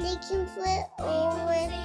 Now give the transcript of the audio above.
They can looking over.